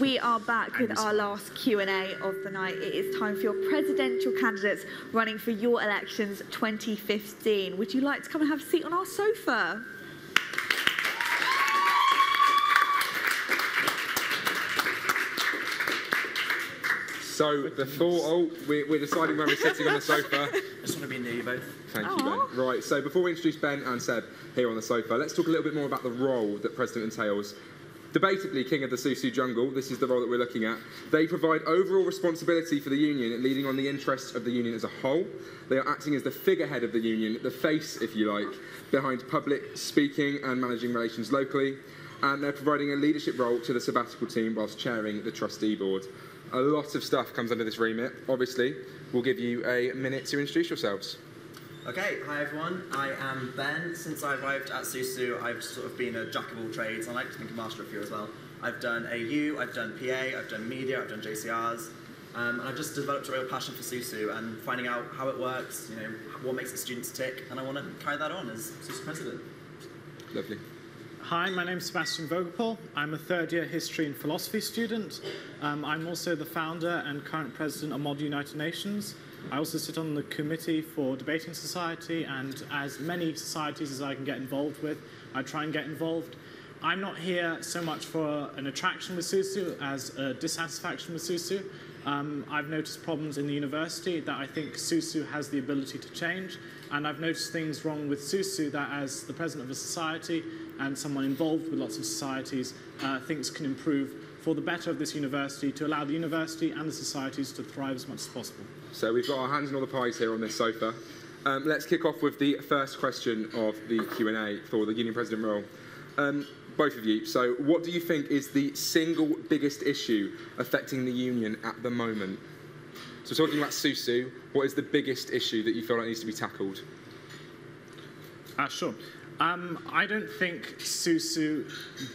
We are back with our last Q&A of the night. It is time for your presidential candidates running for your elections 2015. Would you like to come and have a seat on our sofa? So the thought, oh, we're, we're deciding where we're sitting on the sofa. I just want to be near you both. Thank you, Ben. Right, so before we introduce Ben and Seb here on the sofa, let's talk a little bit more about the role that President entails. Debatably, King of the Susu Jungle, this is the role that we're looking at. They provide overall responsibility for the union, leading on the interests of the union as a whole. They are acting as the figurehead of the union, the face, if you like, behind public speaking and managing relations locally. And they're providing a leadership role to the sabbatical team whilst chairing the trustee board. A lot of stuff comes under this remit. Obviously, we'll give you a minute to introduce yourselves. Okay, hi everyone. I am Ben. Since I arrived at Susu, I've sort of been a jack of all trades. I like to think a master of a few as well. I've done AU, I've done PA, I've done media, I've done JCRs. Um, and I've just developed a real passion for Susu and finding out how it works, you know, what makes the students tick, and I want to carry that on as Susu president. Lovely. Hi, my name's Sebastian Vogelpoel. I'm a third year history and philosophy student. Um, I'm also the founder and current president of Model United Nations. I also sit on the committee for Debating Society, and as many societies as I can get involved with, I try and get involved. I'm not here so much for an attraction with Susu as a dissatisfaction with Susu. Um, I've noticed problems in the university that I think Susu has the ability to change, and I've noticed things wrong with Susu that, as the president of a society and someone involved with lots of societies, uh, things can improve for the better of this university to allow the university and the societies to thrive as much as possible. So we've got our hands in all the pies here on this sofa. Um, let's kick off with the first question of the Q&A for the union president role. Um, both of you, so what do you think is the single biggest issue affecting the union at the moment? So talking about Susu, what is the biggest issue that you feel like needs to be tackled? Uh, sure. Um, I don't think SUSU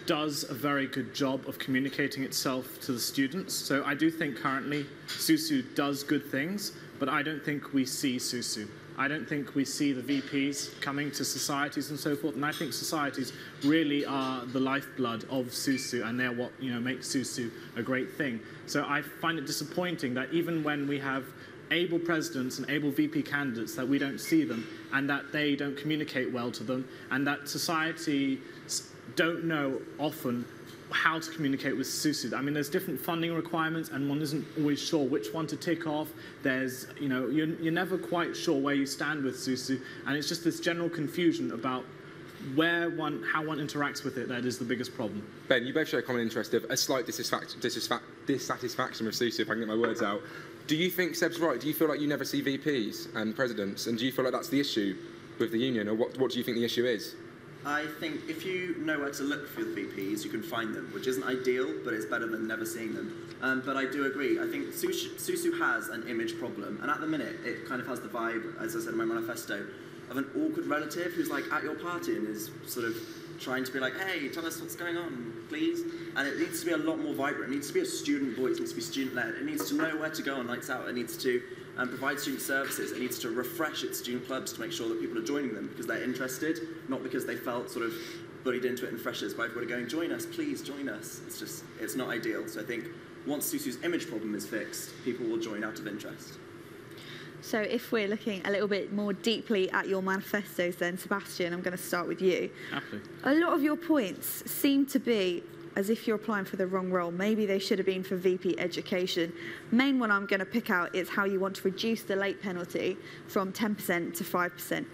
does a very good job of communicating itself to the students. So I do think currently SUSU does good things, but I don't think we see SUSU. I don't think we see the VPs coming to societies and so forth. And I think societies really are the lifeblood of SUSU, and they're what you know makes SUSU a great thing. So I find it disappointing that even when we have able presidents and able VP candidates that we don't see them and that they don't communicate well to them and that society don't know often how to communicate with SUSU. I mean, there's different funding requirements, and one isn't always sure which one to tick off. There's, you know, you're, you're never quite sure where you stand with SUSU, and it's just this general confusion about where one, how one interacts with it that is the biggest problem. Ben, you both share a common interest of a slight dissatisfaction, dissatisfaction with Susu, if I can get my words out. Do you think Seb's right? Do you feel like you never see VPs and presidents? And do you feel like that's the issue with the union? Or what, what do you think the issue is? I think if you know where to look for the VPs, you can find them, which isn't ideal, but it's better than never seeing them. Um, but I do agree. I think Susu, Susu has an image problem, and at the minute, it kind of has the vibe, as I said in my manifesto, of an awkward relative who's like at your party and is sort of trying to be like, hey, tell us what's going on, please. And it needs to be a lot more vibrant. It needs to be a student voice. It needs to be student led. It needs to know where to go on nights out. It needs to um, provide student services. It needs to refresh its student clubs to make sure that people are joining them because they're interested, not because they felt sort of bullied into it in freshers by everybody going, join us, please join us. It's just, it's not ideal. So I think once Susu's image problem is fixed, people will join out of interest. So if we're looking a little bit more deeply at your manifestos then, Sebastian, I'm going to start with you. Happily. A lot of your points seem to be as if you're applying for the wrong role. Maybe they should have been for VP education. Main one I'm going to pick out is how you want to reduce the late penalty from 10% to 5%.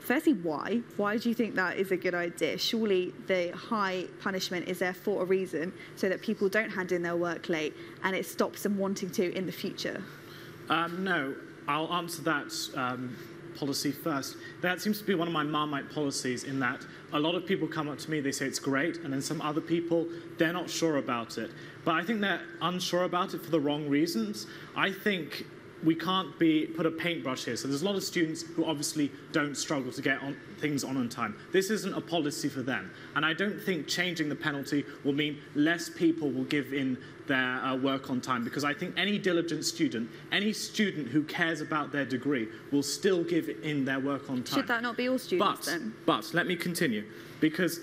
Firstly, why? Why do you think that is a good idea? Surely the high punishment is there for a reason so that people don't hand in their work late and it stops them wanting to in the future. Um, no, I'll answer that um, policy first. That seems to be one of my Marmite policies in that a lot of people come up to me, they say it's great, and then some other people, they're not sure about it. But I think they're unsure about it for the wrong reasons. I think we can't be put a paintbrush here. So there's a lot of students who obviously don't struggle to get on, things on on time. This isn't a policy for them, and I don't think changing the penalty will mean less people will give in their uh, work on time because I think any diligent student, any student who cares about their degree, will still give in their work on time. Should that not be all students But, then? but let me continue because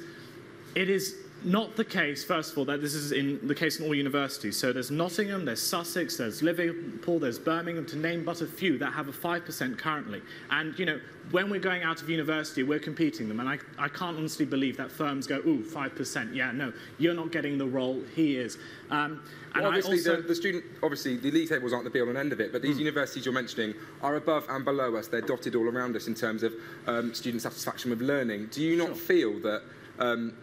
it is not the case, first of all, that this is in the case in all universities. So there's Nottingham, there's Sussex, there's Liverpool, there's Birmingham, to name but a few that have a 5% currently. And, you know, when we're going out of university, we're competing them. And I, I can't honestly believe that firms go, ooh, 5%. Yeah, no, you're not getting the role, he is. Um, and Well, obviously, also, the, the student, obviously, the league tables aren't the be all and end of it, but these Hmm. universities you're mentioning are above and below us. They're dotted all around us in terms of um, student satisfaction with learning. Do you not Sure. feel that um,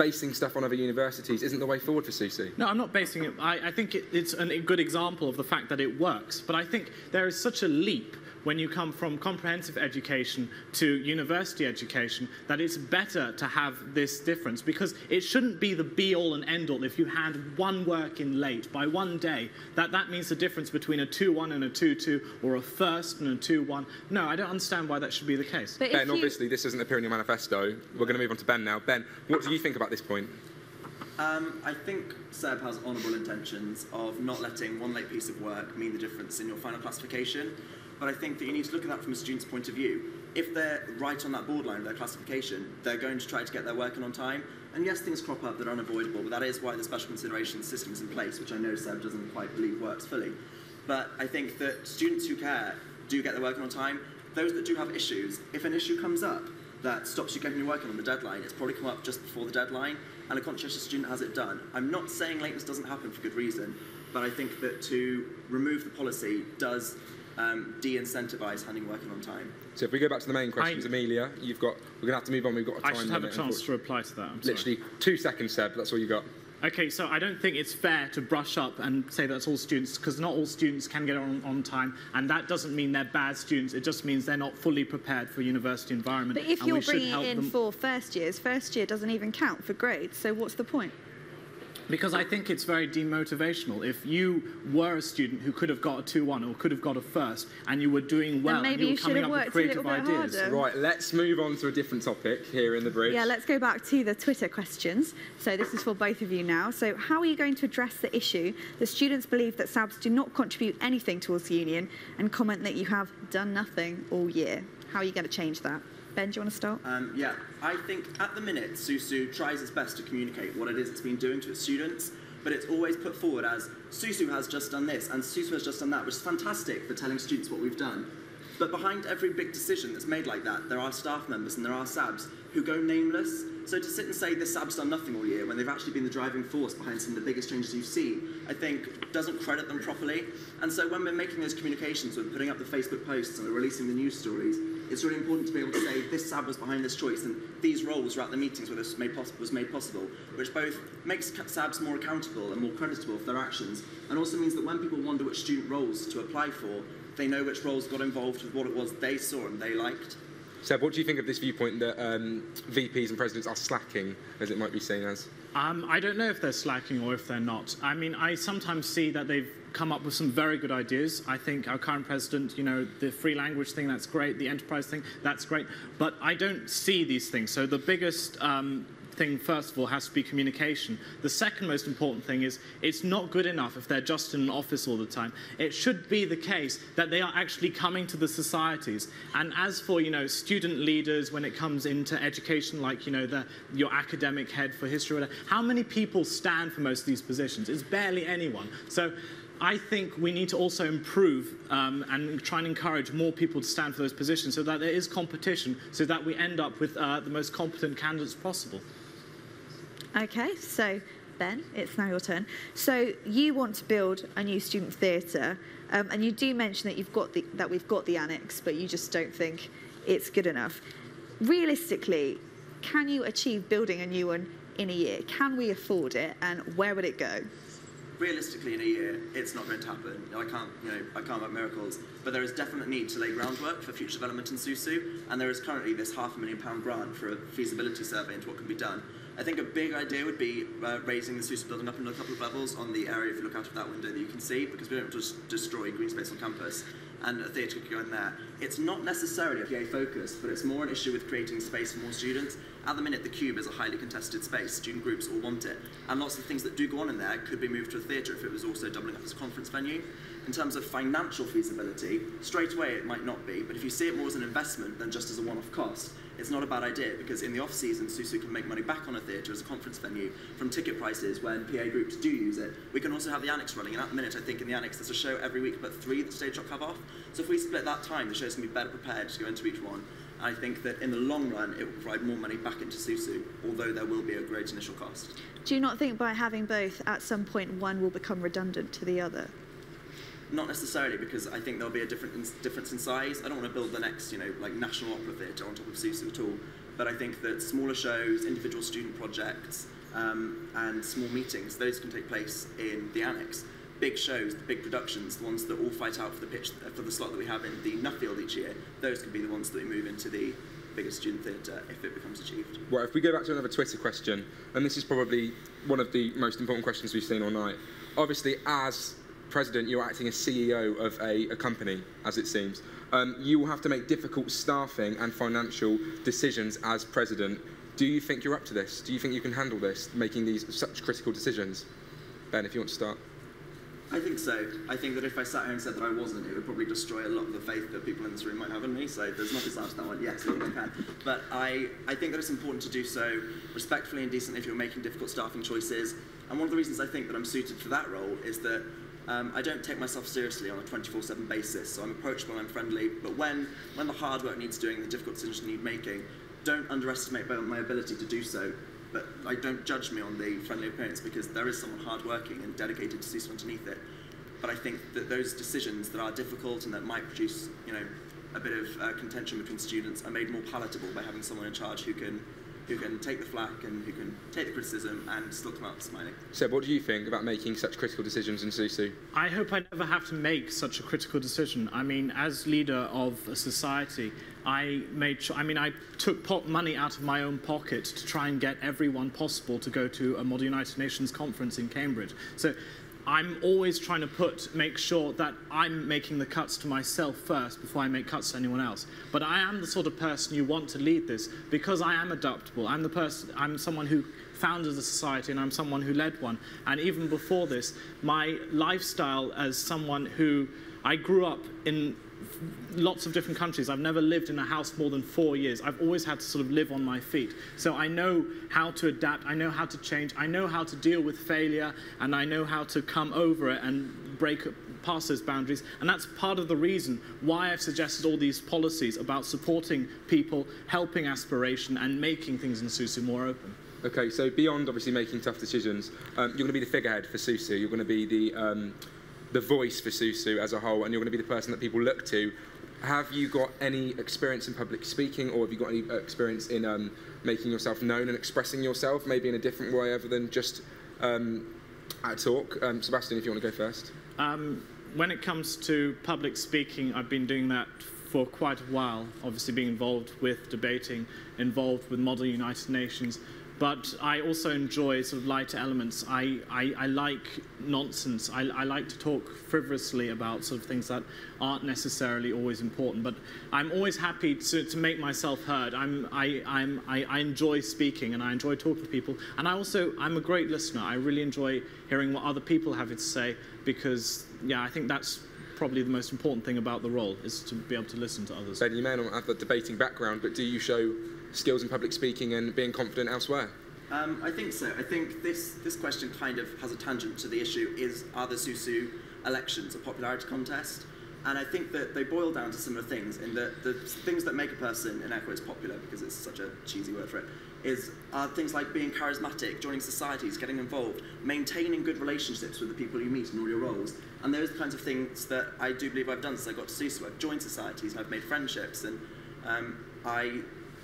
basing stuff on other universities isn't the way forward for CC. No, I'm not basing it. I, I think it, it's an, a good example of the fact that it works. But I think there is such a leap when you come from comprehensive education to university education that it's better to have this difference because it shouldn't be the be all and end all if you had one work in late by one day that that means the difference between a 2-1 and a 2-2 or a first and a 2-1 no i don't understand why that should be the case But Ben, if you, obviously, this doesn't appear in your manifesto. We're going to move on to Ben now. Ben, what do you think about this point? Um, I think Seb has honourable intentions of not letting one late piece of work mean the difference in your final classification. But I think that you need to look at that from a student's point of view. If they're right on that borderline of their classification, they're going to try to get their work in on time. And yes, things crop up that are unavoidable, but that is why the special consideration system is in place, which I know Seb doesn't quite believe works fully. But I think that students who care do get their work in on time. Those that do have issues, if an issue comes up that stops you getting your work in on the deadline, it's probably come up just before the deadline, and a conscientious student has it done. I'm not saying lateness doesn't happen for good reason, but I think that to remove the policy does um, de-incentivise handing working on time. So if we go back to the main questions, I- Amelia, you've got. We're going to have to move on. We've got a time i should have a chance to reply to that I'm sorry. Literally two seconds, Seb. That's all you got. Okay, so I don't think it's fair to brush up and say that's all students, because not all students can get on on time, and that doesn't mean they're bad students. It just means they're not fully prepared for university environment. but if and you're we should bringing help it in them, for first years, first year doesn't even count for grades. So what's the point? Because I think it's very demotivational. If you were a student who could have got a two-one or could have got a first, and you were doing well, maybe and you you were should coming have up with worked a creative little bit ideas. harder. Right, let's move on to a different topic here in the bridge. Yeah, let's go back to the Twitter questions. So this is for both of you now. So how are you going to address the issue that students believe that SABs do not contribute anything towards the union and comment that you have done nothing all year? How are you going to change that? Ben, do you want to start? Um, yeah, I think at the minute, Susu tries its best to communicate what it is it's been doing to its students, but it's always put forward as Susu has just done this and Susu has just done that, which is fantastic for telling students what we've done. But behind every big decision that's made like that, there are staff members and there are SABs who go nameless. So to sit and say this SAB's done nothing all year when they've actually been the driving force behind some of the biggest changes you've seen, I think doesn't credit them properly. And so when we're making those communications, when putting up the Facebook posts and we're releasing the news stories, it's really important to be able to say this SAB was behind this choice and these roles at the meetings where this made, was made possible, which both makes SABs more accountable and more creditable for their actions, and also means that when people wonder which student roles to apply for, they know which roles got involved with what it was they saw and they liked. Seb, what do you think of this viewpoint that um, VPs and presidents are slacking, as it might be seen as? Um, I don't know if they're slacking or if they're not. I mean, I sometimes see that they've come up with some very good ideas. I think our current president, you know, the free language thing, that's great. The enterprise thing, that's great. But I don't see these things. So the biggest um, thing, first of all, has to be communication. The second most important thing is it's not good enough if they're just in an office all the time. It should be the case that they are actually coming to the societies. And as for, you know, student leaders when it comes into education, like, you know, the, your academic head for history, or whatever, how many people stand for most of these positions? It's barely anyone. So I think we need to also improve um, and try and encourage more people to stand for those positions so that there is competition, so that we end up with uh, the most competent candidates possible. Okay, so Ben, it's now your turn. So you want to build a new student theatre, um, and you do mention that you've got the, that we've got the annex, but you just don't think it's good enough. Realistically, can you achieve building a new one in a year? Can we afford it, and where would it go? realistically, in a year, it's not going to happen. I can't, you know, I can't work miracles. But there is definite need to lay groundwork for future development in Susu, and there is currently this half a million pound grant for a feasibility survey into what can be done. I think a big idea would be uh, raising the Susu building up into a couple of levels on the area if you look out of that window that you can see, because we don't just destroy green space on campus and a theatre could go in there. It's not necessarily a PA focus, but it's more an issue with creating space for more students. At the minute, the Cube is a highly contested space. Student groups all want it. And lots of things that do go on in there could be moved to a theatre if it was also doubling up as a conference venue. In terms of financial feasibility, straight away it might not be, but if you see it more as an investment than just as a one-off cost, it's not a bad idea because in the off season, Susu can make money back on a theatre as a conference venue from ticket prices when PA groups do use it. We can also have the annex running, and at the minute, I think in the annex there's a show every week, but three that Stage Shock have off. So if we split that time, the shows can be better prepared to go into each one. I think that in the long run, it will provide more money back into Susu, although there will be a great initial cost. Do you not think by having both, at some point, one will become redundant to the other? Not necessarily, because I think there'll be a different in, difference in size. I don't want to build the next, you know, like National Opera Theatre on top of Susu at all. But I think that smaller shows, individual student projects, um, and small meetings, those can take place in the annex. Big shows, the big productions, the ones that all fight out for the pitch for the slot that we have in the Nuffield each year, those could be the ones that we move into the bigger student theatre if it becomes achieved. Well, if we go back to another Twitter question, and this is probably one of the most important questions we've seen all night. Obviously, as president, you're acting as CEO of a, a company, as it seems. Um, you will have to make difficult staffing and financial decisions as president. Do you think you're up to this? Do you think you can handle this, making these such critical decisions? Ben, if you want to start. I think so. I think that if I sat here and said that I wasn't, it would probably destroy a lot of the faith that people in this room might have in me. So there's nothing to that one. Yes, I can. But I, I think that it's important to do so respectfully and decently if you're making difficult staffing choices. And one of the reasons I think that I'm suited for that role is that um, I don't take myself seriously on a 24-7 basis, so I'm approachable, and I'm friendly, but when, when the hard work needs doing, the difficult decisions need making, don't underestimate my ability to do so, but I don't judge me on the friendly appearance because there is someone hardworking and dedicated to see underneath it. But I think that those decisions that are difficult and that might produce, you know, a bit of uh, contention between students are made more palatable by having someone in charge who can who can take the flak and who can take the criticism and still come out smiling. Seb, what do you think about making such critical decisions in Susu? I hope I never have to make such a critical decision. I mean, as leader of a society, I made sure, I mean, I took pot money out of my own pocket to try and get everyone possible to go to a Model United Nations conference in Cambridge. So I'm always trying to put, make sure that I'm making the cuts to myself first before I make cuts to anyone else. But I am the sort of person you want to lead this because I am adaptable. I'm the person, I'm someone who founded a society and I'm someone who led one. And even before this, my lifestyle as someone who I grew up in lots of different countries. I've never lived in a house more than four years. I've always had to sort of live on my feet. So I know how to adapt, I know how to change, I know how to deal with failure, and I know how to come over it and break past those boundaries. And that's part of the reason why I've suggested all these policies about supporting people, helping aspiration, and making things in Susu more open. Okay, so beyond obviously making tough decisions, um, you're going to be the figurehead for Susu. You're going to be the um, the voice for Susu as a whole, and you're going to be the person that people look to. Have you got any experience in public speaking, or have you got any experience in um, making yourself known and expressing yourself, maybe in a different way other than just um, at talk? Um, Sebastian, if you want to go first. Um, when it comes to public speaking, I've been doing that for quite a while, obviously being involved with debating, involved with Model United Nations, but I also enjoy sort of lighter elements. I, I, I like nonsense. I, I, like to talk frivolously about sort of things that aren't necessarily always important. But I'm always happy to, to make myself heard. I'm, I, I'm, I, I enjoy speaking and I enjoy talking to people. And I also, I'm a great listener. I really enjoy hearing what other people have to say because, yeah, I think that's probably the most important thing about the role is to be able to listen to others. Ben, you may not have a debating background, but do you show skills in public speaking and being confident elsewhere? Um, I think so. I think this, this question kind of has a tangent to the issue is are the Susu elections a popularity contest? And I think that they boil down to similar things in that the things that make a person, in air quotes, popular, because it's such a cheesy word for it, is are things like being charismatic, joining societies, getting involved, maintaining good relationships with the people you meet in all your roles. And those kinds of things that I do believe I've done since I got to Susu. I've joined societies and I've made friendships and um, I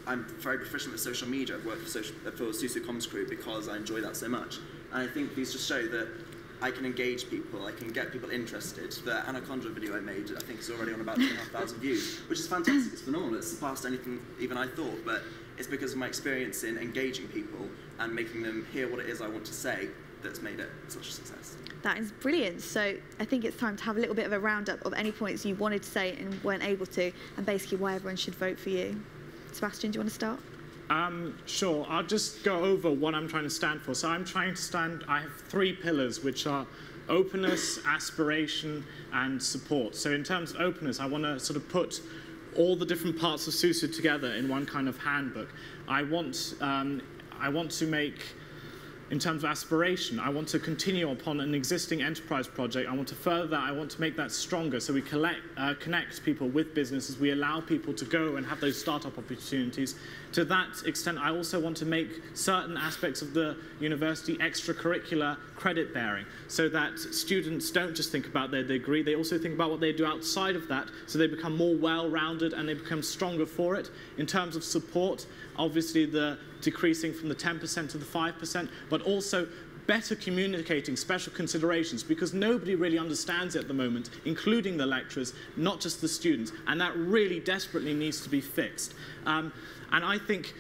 I'm very proficient with social media. I've worked for, social, for Susu Comms Crew because I enjoy that so much. And I think these just show that I can engage people, I can get people interested. The Anaconda video I made, I think, is already on about 2,500 views, which is fantastic. It's phenomenal. It's surpassed anything even I thought, but it's because of my experience in engaging people and making them hear what it is I want to say that's made it such a success. That is brilliant. So I think it's time to have a little bit of a roundup of any points you wanted to say and weren't able to, and basically why everyone should vote for you. Sebastian, do you want to start? Um, sure, I'll just go over what I'm trying to stand for. So I'm trying to stand, I have three pillars, which are openness, aspiration, and support. So in terms of openness, I want to sort of put all the different parts of SUSU together in one kind of handbook. I want, um, I want to make in terms of aspiration. I want to continue upon an existing enterprise project. I want to further that. I want to make that stronger so we collect, uh, connect people with businesses. We allow people to go and have those startup opportunities. To that extent, I also want to make certain aspects of the university extracurricular credit bearing so that students don't just think about their degree, they also think about what they do outside of that so they become more well rounded and they become stronger for it. In terms of support, obviously the decreasing from the 10% to the 5%, but also better communicating special considerations because nobody really understands it at the moment, including the lecturers, not just the students, and that really desperately needs to be fixed. Um, and I think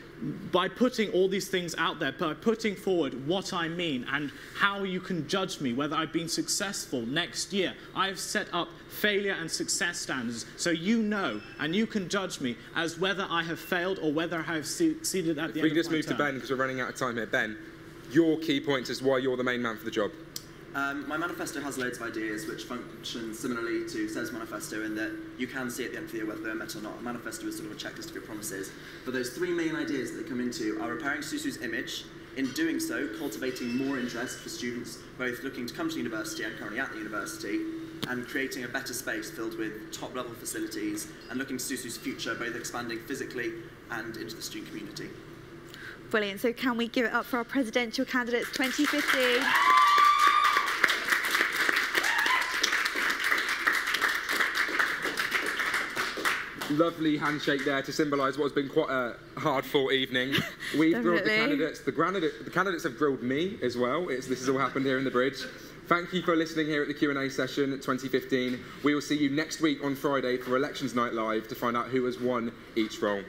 by putting all these things out there, by putting forward what I mean and how you can judge me, whether I've been successful next year, I've set up failure and success standards so you know and you can judge me as whether I have failed or whether I have succeeded at the if end we just of my move to Ben because we're running out of time here. Ben, your key points as why you're the main man for the job. Um, my manifesto has loads of ideas which function similarly to Seb's manifesto in that you can see at the end of the year whether they're met or not. A manifesto is sort of a checklist of your promises. But those three main ideas that they come into are repairing Susu's image, in doing so, cultivating more interest for students both looking to come to university and currently at the university, and creating a better space filled with top level facilities and looking to Susu's future, both expanding physically and into the student community. Brilliant. So can we give it up for our presidential candidates 2015? Lovely handshake there to symbolise what has been quite a hard-fought evening. We've grilled the candidates. The, candidate, the candidates have grilled me as well. It's, this has all happened here in the bridge. Thank you for listening here at the Q&A session 2015. We will see you next week on Friday for Elections Night Live to find out who has won each role.